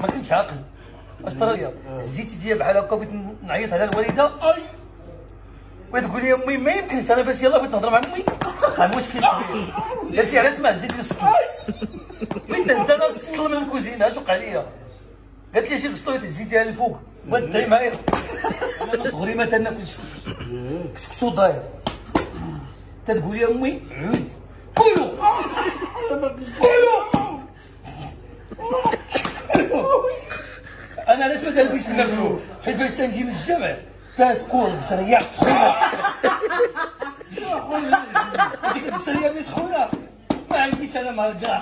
ما كنتش عاقل. أستراليا. الزيت ديال بحال هكا بغيت نعيط على الوالدة. وتقول لي أمي ما يمكنش أنا باش يلاه بغيت نهضر مع أمي. ها المشكل كبير قالت لي علاش ما زيت السطل وين دزت أنا السطل من الكوزينة؟ اش وقع ليا قالت لي جيب سطوية الزيت ديال الفوق بغات تدعي معايا. أنا من صغري ما تناكلش كسكسو داير. تتقول لي أمي عود. كلوا كلوا أنا علاش ما داربيش ناكلو حيت فاش تنجي من الجامع تتكون البصريه سخونه ديك البصريه اللي سخونه ما عنديش أنا مع الكرع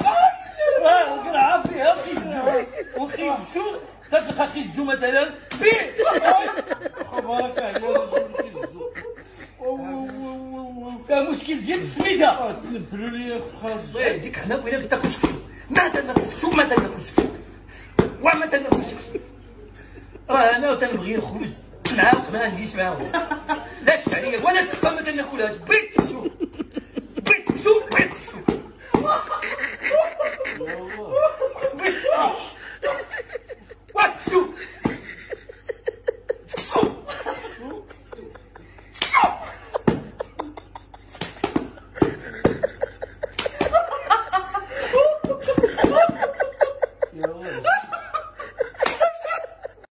راه الكرعه فيها خيزو. وخيزو تتلقى خيزو مثلا فيه. بارك عليا مشكل ديال السميدة. تنبلوا لي خاص يهديك حنا بغينا تاكل كسكسو ما تناكل كسكسو ما تناكل كسكسو وما تناكل كسكسو راه أنا تنبغي الخبز. نعاود ما نجيش معاهم. لا تشعريه ولا تسفى ما تناكلهاش. بغيت